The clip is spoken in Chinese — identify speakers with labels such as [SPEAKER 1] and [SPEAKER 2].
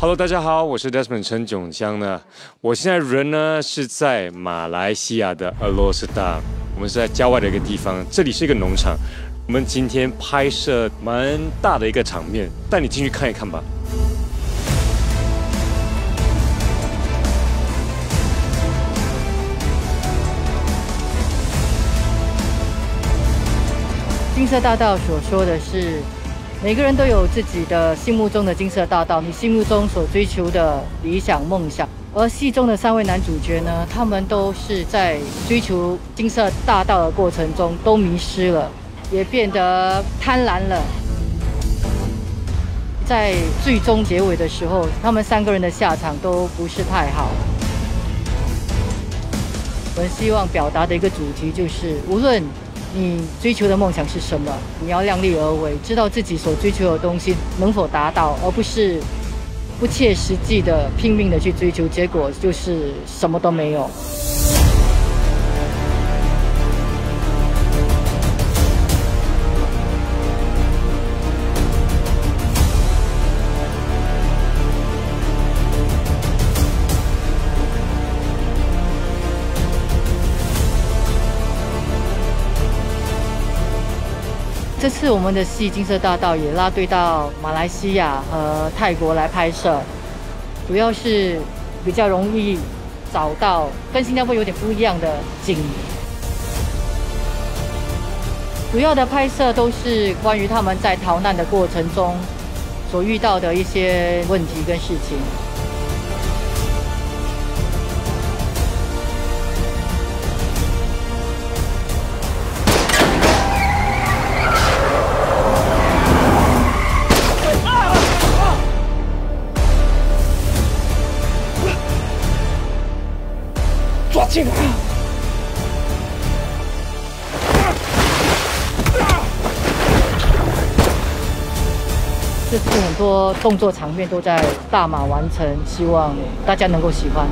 [SPEAKER 1] Hello，大家好，我是 Desmond 陈炯江呢。我现在人呢是在马来西亚的俄罗斯大，我们是在郊外的一个地方，这里是一个农场。我们今天拍摄蛮大的一个场面，带你进去看一看吧。
[SPEAKER 2] 金色大道所说的是，每个人都有自己的心目中的金色大道，你心目中所追求的理想梦想。而戏中的三位男主角呢，他们都是在追求金色大道的过程中都迷失了，也变得贪婪了。在最终结尾的时候，他们三个人的下场都不是太好。我们希望表达的一个主题就是，无论。你追求的梦想是什么？你要量力而为，知道自己所追求的东西能否达到，而不是不切实际的拼命的去追求，结果就是什么都没有。这次我们的戏《金色大道》也拉队到马来西亚和泰国来拍摄，主要是比较容易找到跟新加坡有点不一样的景。主要的拍摄都是关于他们在逃难的过程中所遇到的一些问题跟事情。这次很多动作场面都在大马完成，希望大家能够喜欢。